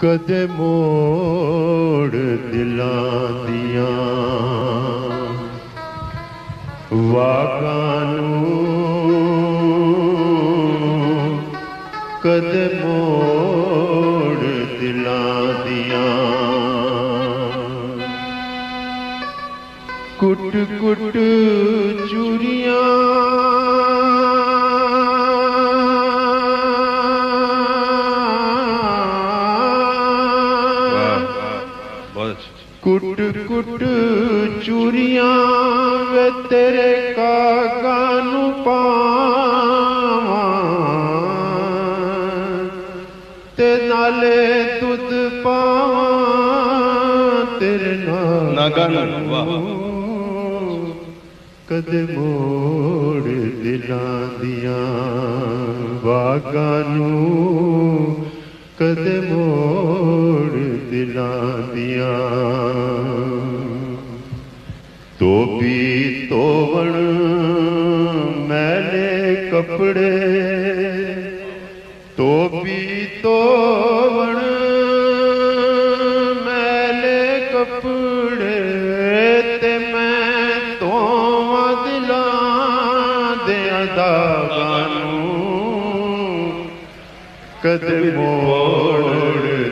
ਕਦੇ ਮੋੜ ਦਿਲਾਂ ਦੀਆਂ। ਵਾਕਾਂ ਨੂੰ ਕਦੇ ਮੋੜ ਦਿਲਾਂ ਦੀਆਂ। ਕੁੱਟ ਕੁੱਟ ਚੂਰੀਆਂ ਕੁੱਟ ਕੁੱਟ ਚੂਰੀਆਂ ਵੇ ਤੇਰੇ ਕਾਗਾ ਨੂੰ ਪਾਵਾਂ ਤੇ ਨਾਲੇ ਦੁੱਧ ਪਾਵਾਂ ਤੇਰੇ ਨਾਲ ਨਾਗਾ ਨੂੰ, ਵਾਹ। ਕਦੇ ਮੋੜ ਦਿਲਾਂ ਦੀਆਂ ਵਾਗਾਂ ਨੂੰ ਕਦੇ ਮੋੜ ਦਿਲਾਂ ਦੀਆਂ। ਤੋਬੀ ਤੋਵਣ ਮੈਲੇ ਕਪੜੇ। ਤੋਪੀ ਤੋਵਣ ਮੈਲੇ ਕਪੜੇ ਤੇ ਮੈਂ ਤੋਵਾਂ ਦਿਲਾਂ ਦੇ ਅਦਾਬਾਂ ਨੂੰ। ਕਦੇ ਮੋੜ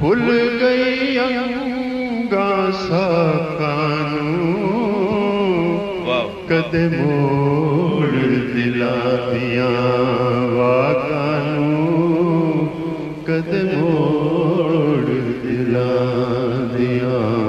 ਭੁੱਲ ਗਈ ਅੰਗਾ ਸਾਕਾਂ ਨੂੰ। ਕਦੇ ਮੋੜ ਦਿਲਾਂ ਦੀਆਂ ਵਾਕਾਂ ਨੂੰ। ਕਦੇ ਮੋੜ ਦਿਲਾਂ ਦੀਆਂ